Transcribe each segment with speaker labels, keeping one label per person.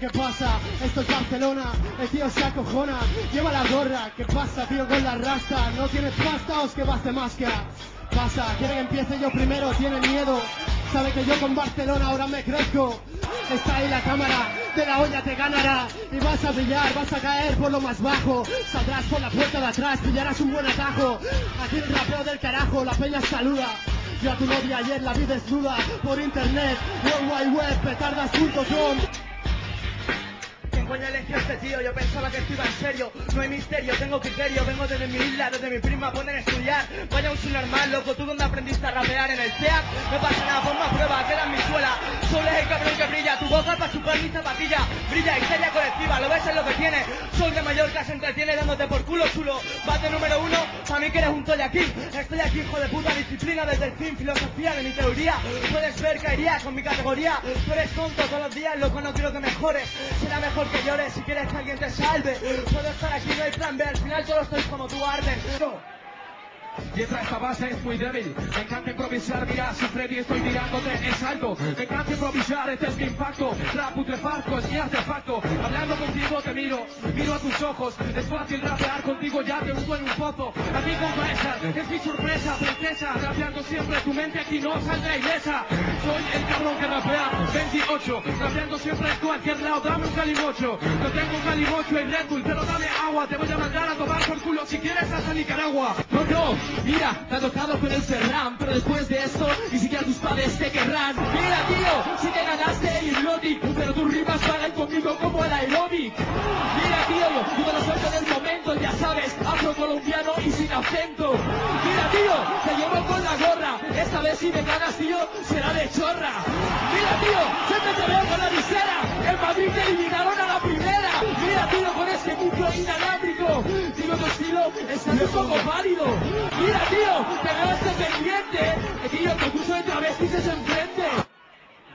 Speaker 1: ¿Qué pasa? Esto es Barcelona, el tío se acojona, lleva la gorra, ¿qué pasa tío con la rasta? ¿No tienes pasta o es que vas de máscara? Pasa, quiere que empiece yo primero, tiene miedo, sabe que yo con Barcelona ahora me crezco. Está ahí la cámara, de la olla te ganará y vas a brillar, vas a caer por lo más bajo, saldrás por la puerta de atrás, pillarás un buen atajo. Aquí el rapeo del carajo, la peña saluda. Yo a tu novia ayer la vi desnuda por internet, World Wide Web, petardas.com.
Speaker 2: ¿Quién coño eligió este? Yo pensaba que esto iba en serio No hay misterio, tengo criterio Vengo desde mi isla, desde mi prima ponen estudiar Vaya un normal, loco ¿Tú dónde aprendiste a rapear? ¿En el CEAC? No pasa nada, ponme a prueba Queda en mi suela Solo es el cabrón que brilla Tu boca para chupar mi zapatilla Brilla histeria colectiva ¿Lo ves en lo que tiene? Soy de Mallorca, se entretiene dándote por culo chulo de número uno Para mí que eres un aquí Estoy aquí, hijo de puta Disciplina desde el fin Filosofía de mi teoría Puedes ver, caería con mi categoría Tú eres tonto todos los días, loco No quiero que mejores Será mejor que llores si quieres que alguien te salve. Puedo estar aquí, no hay plan B, al final todos estoy como tú arden.
Speaker 3: Mientras esta base es muy débil. Me encanta improvisar, mira, si Freddy estoy tirándote en salto. Me encanta improvisar, este es mi impacto. Rap putrefacto, es mi artefacto. Hablando contigo te miro, miro a tus ojos. Es fácil rapear contigo, ya te hundo en un pozo A mí es mi sorpresa, princesa Rapeando siempre, tu mente aquí no saldrá ilesa. Soy el cabrón que rapea 28, rapeando siempre en cualquier lado Dame un calimocho, no tengo un calimocho y Red Bull Pero dame agua, te voy a mandar a tomar por culo Si quieres hasta Nicaragua. No, no, Mira, te ha tocado con el Serrán, pero después de esto ni siquiera tus padres te querrán. Mira, tío, si te ganaste el hipnotic, pero tus rimas pagan conmigo como el aeróbic. Mira, tío, yo me lo suelto en el momento, ya sabes, afro-colombiano y sin acento. Mira, tío, te llevo con la gorra, esta vez si me ganas, tío, será de chorra. Mira, tío, siempre te veo con la visera, en Madrid te eliminaron a la primera. Mira, tío, con este mundo inalámbrico, tío, tu estilo está un poco válido.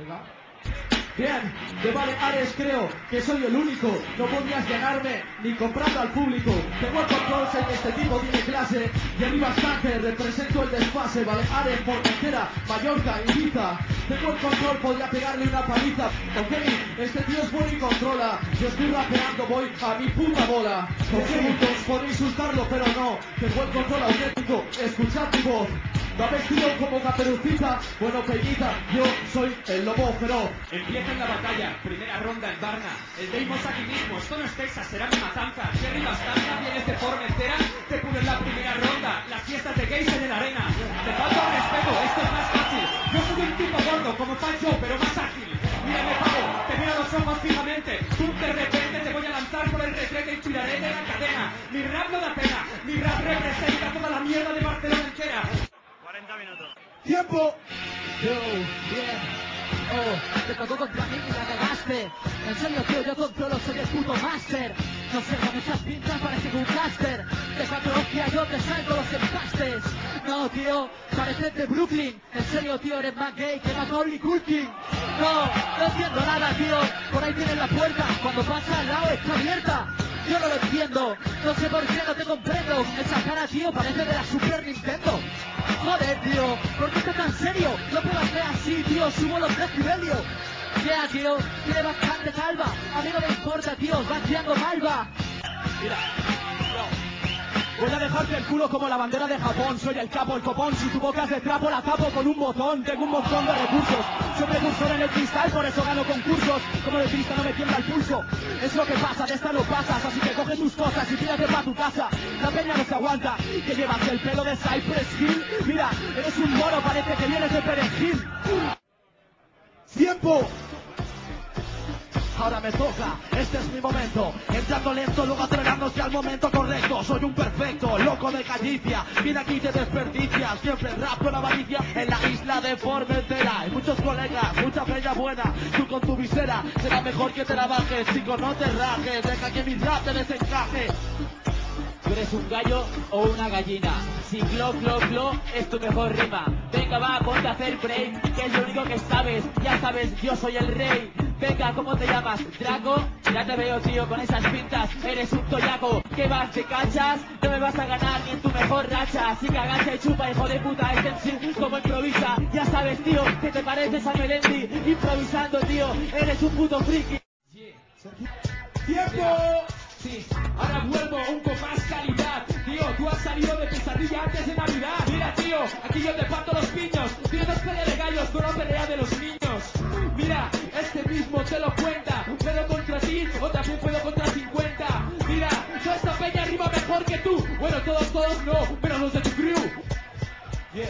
Speaker 3: Venga. Bien, de Vale Ares creo que soy el único. No podrías ganarme ni comprando al público. Tengo el control, sé que este tipo tiene clase. Y arriba bastante, represento el desfase. Vale Ares, Formentera, Mallorca, Ibiza. Tengo el control, podría pegarle una paliza. Ok, este tío es bueno y controla. Yo estoy rapeando, voy a mi puta bola. Ok, podéis insultarlo, pero no. Tengo el control auténtico, escuchad tu voz. Va vestido como caperucita, bueno peñita, yo soy el lobo feroz.
Speaker 4: Empieza en la batalla, primera ronda en Barna. El Deimos aquí mismo, esto no es Texas, será mi matanza. Jerry Bastanza, vienes de forma entera, te en la primera ronda. Las fiestas de gays en la arena. Te falta respeto, esto es más fácil. Yo soy un tipo gordo, como Pancho, pero más ágil. Mírame, pavo, te miro los ojos fijamente. Tú de repente te voy a lanzar por el retrete y tiraré de la cadena. Mi rap no da pena, mi rap representa toda la mierda de Barcelona entera.
Speaker 1: ¡Tiempo!
Speaker 5: Yo, bien. Oh, te tocó contra mí y la cagaste. En serio, tío, yo controlo, soy el puto máster. No sé, con esas pintas parece un caster. De cuatro yo te salgo los empastes. No, tío, pareces de Brooklyn. En serio, tío, eres más gay que Macaulay Culkin. No, no entiendo nada, tío. Por ahí tienes la puerta. Cuando pasa al lado está abierta. Yo no lo entiendo, no sé por qué no te comprendo. Esa cara, tío, parece de la Super Nintendo. Joder, tío, ¿por qué estás tan serio? No puedo hacer así, tío, subo los decibelios. Ya, tío, tiene bastante calva. A mí no me importa, tío, va tirando malva.
Speaker 3: Mira, Voy a dejarte el culo como la bandera de Japón, soy el capo, el copón, si tu boca es de trapo la tapo con un botón, tengo un montón de recursos, soy precursor en el cristal, por eso gano concursos, como de cristal no me tiembla el pulso, es lo que pasa, de esta no pasas, así que coge tus cosas y tírate para tu casa, la peña no se aguanta, que llevas el pelo de Cypress Hill, mira, eres un mono, parece que vienes de perejil.
Speaker 1: ¡Tiempo!
Speaker 3: Ahora me toca, este es mi momento. Entrando lento, luego acelerándose al momento correcto. Soy un perfecto, loco de Galicia Mira aquí te desperdicias Siempre rap con avaricia. En la isla de Formentera. Hay muchos colegas, mucha peña buena. Tú con tu visera Será mejor que te la bajes. Chico, no te rajes Deja que mi rap te desencaje.
Speaker 5: ¿Tú eres un gallo o una gallina? Si glo, glo, glo es tu mejor rima. Venga, va, ponte a hacer break, que es lo único que sabes. Ya sabes, yo soy el rey. Venga, ¿cómo te llamas? ¿Draco? Ya te veo, tío, con esas pintas. Eres un toyaco. ¿Qué vas, te cachas? No me vas a ganar ni en tu mejor racha. Así que agacha y chupa, hijo de puta. Este en sí, como improvisa. Ya sabes, tío, que te pareces a Melendi. Improvisando, tío. Eres un puto friki.
Speaker 6: ¡Tiempo! Sí, ahora vuelvo un con más calidad. Tío, tú has salido de pesadilla antes de Navidad. Mira, tío, aquí yo te parto los piños. Tío, no es pelea de gallos, no es pelea de los niños. Mira, todos, todos no, pero los de tu crew. Yeah.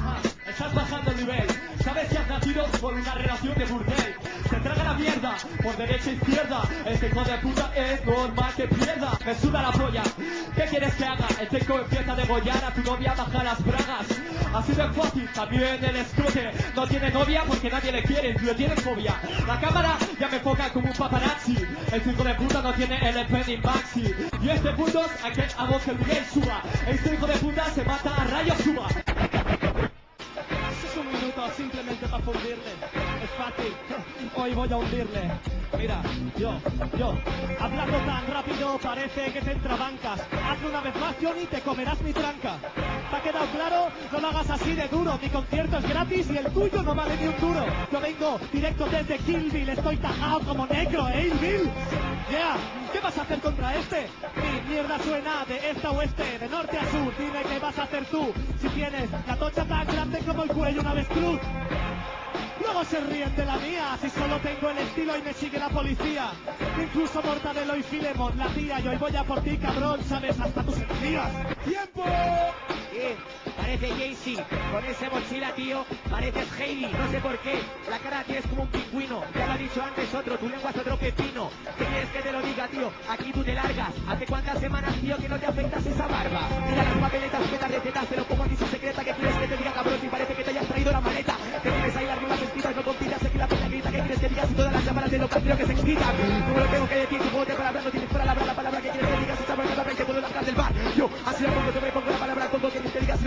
Speaker 6: Ah, Estás bajando el nivel. Sabes que has nacido por una relación de burdel. Se traga la mierda por derecha e izquierda. Este hijo de puta es normal que pierda. Me suda la polla. ¿Qué quieres que haga? El teco empieza a degollar a tu novia baja las bragas. Así de fácil, también el escote. No tiene novia porque nadie le quiere, le tiene fobia. La cámara ya me enfoca como un paparazzi. El hijo de puta no tiene LP ni maxi. Y este puto es aquel hago que el Miguel suba. Este hijo de puta se mata a rayos suba.
Speaker 7: Es un minuto simplemente para fundirle. Es fácil. Hoy voy a hundirle. Mira, yo, yo, hablando tan rápido parece que te entrabancas. Hazlo una vez más, Johnny, te comerás mi tranca. ¿Te ha quedado claro? No lo hagas así de duro. Mi concierto es gratis y el tuyo no vale ni un duro. Yo vengo directo desde Killville, estoy tajado como negro, ¿eh, Bill? Yeah, ¿qué vas a hacer contra este? Mi mierda suena de este a oeste, de norte a sur. Dime qué vas a hacer tú si tienes la tocha tan grande como el cuello una avestruz. Luego se ríen de la mía, si solo tengo el estilo y me sigue la policía. Incluso Mortadelo y Filemon, la tía, yo hoy voy a por ti, cabrón, sabes hasta tus encías.
Speaker 6: ¡Tiempo!
Speaker 4: Eh, parece Jaycee, con esa mochila, tío, pareces Hailey, no sé por qué, la cara tienes como un pingüino, ya lo ha dicho antes otro, tu lengua es otro pepino, ¿qué quieres que te lo diga, tío? Aquí tú te largas, ¿hace cuántas semanas, tío, que no te afectas esa barba? Mira las papeletas, petas recetas, te lo pongo aquí su secreta, ¿qué quieres que te diga, cabrón? Si parece que te hayas traído la maleta, que tienes ahí las rimas escritas, no compitas, aquí la peña grita, ¿qué quieres que digas? Y todas las llamadas de creo que se excitan, como lo tengo que decir, tu juego de palabras no tienes palabra, la palabra que quieres que digas, esa palabra te puedo largar del bar, yo, así la pongo, te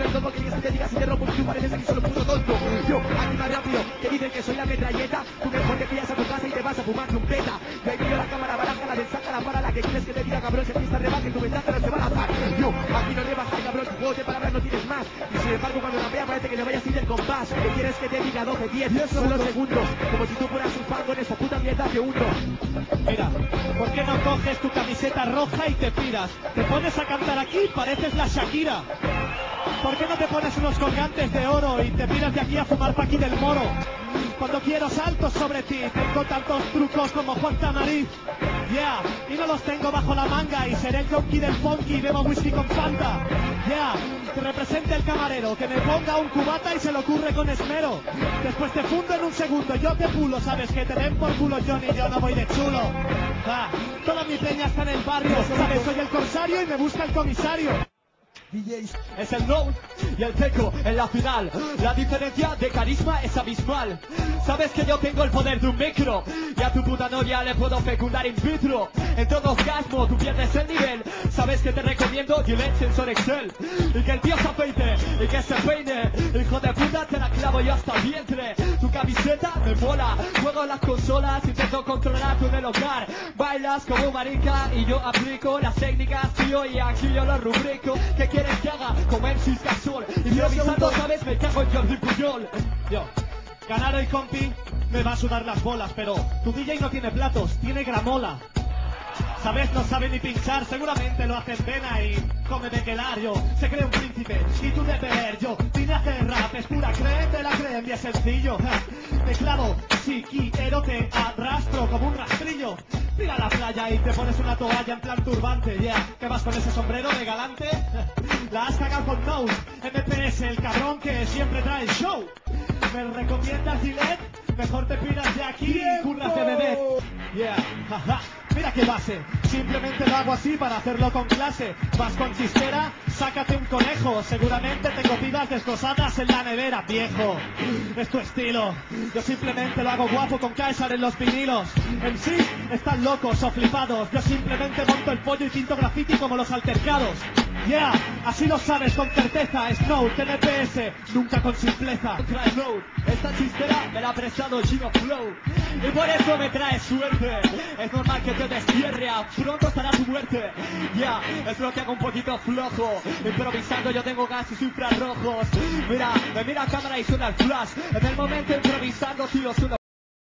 Speaker 4: que te digas, si no es tonto, que digas, que te digas, si te rompo, tú pareces aquí solo puto tonto, yo, aquí más rápido, que dicen que soy la metralleta, tú mejor te pillas a tu casa y te vas a fumar un peta, yo ahí pillo la cámara, baraja la saca la para la que quieres que te diga, cabrón, si aquí está rebaje, tu ventaja no se va a lanzar, yo, aquí no le bajas, cabrón, tu juego de palabras no tienes más, y sin embargo cuando rapea parece que le vayas sin el compás, que quieres que te diga 12, 10, solo segundos, como si tú fueras un fango en esa puta mierda que hundo,
Speaker 7: Mira, ¿por qué no coges tu camiseta roja y te piras? Te pones a cantar aquí, pareces la Shakira. ¿Por qué no te pones unos colgantes de oro y te piras de aquí a fumar paqui del moro? Cuando quiero salto sobre ti, tengo tantos trucos como Juan Tamariz. Yeah, y no los tengo bajo la manga y seré el junkie del funky y bebo whisky con Fanta. Yeah, que represente el camarero, que me ponga un cubata y se lo ocurre con esmero. Después te fundo en un segundo, yo te pulo, sabes que te den por culo Johnny, yo no voy de chulo. Ah, toda mi peña está en el barrio, sabes, soy el corsario y me busca el comisario.
Speaker 6: Es el no y el teco en la final. La diferencia de carisma es abismal. Sabes que yo tengo el poder de un micro. Y a tu puta novia le puedo fecundar in vitro. En todo orgasmo tú pierdes el nivel. Sabes que te recomiendo Gillette Sensor Excel. Y que el tío se afeite y que se peine. Hijo de puta, te la clavo yo hasta el vientre. Tu camiseta me mola. Juego las consolas, intento controlar tu en el hogar. Bailas como marica y yo aplico las técnicas, tío. Y aquí yo lo rubrico. ¿Qué quieres que haga? Como MC's Gasol. Improvisando, sabes, me cago en Jordi Puyol.
Speaker 7: Yo, ganar el compi me va a sudar las bolas, pero tu DJ no tiene platos, tiene gramola. Sabes, no sabe ni pinchar, seguramente lo hace en pena y come de quelario. Se cree un príncipe y tú de ver yo a hacer rap, es pura creen de la creen y es sencillo. Te clavo, si quiero te arrastro como un rastrillo. Tira a la playa y te pones una toalla en plan turbante, yeah. ¿Qué vas con ese sombrero de galante? La has cagado con Nose, MPS, el cabrón que siempre trae el show. ¿Me recomiendas Gillette? Mejor te piras de aquí y cúrrate bebé. Yeah, jaja. Mira qué base, simplemente lo hago así para hacerlo con clase. Vas con chistera, sácate un conejo. Seguramente tengo pibas desglosadas en la nevera, viejo. Es tu estilo. Yo simplemente lo hago guapo con Caesar en los vinilos. En sí, están locos o flipados. Yo simplemente monto el pollo y pinto graffiti como los altercados. Yeah, así lo sabes con certeza. Snow, TNPS, nunca con simpleza.
Speaker 6: Esta chistera me la ha prestado Gino Flow Y por eso me trae suerte. Es normal que te destierre, pronto estará tu muerte. Ya, es lo que hago un poquito flojo. Improvisando yo tengo gases infrarrojos. Mira, me mira a cámara y suena el flash. En el momento improvisando tío suena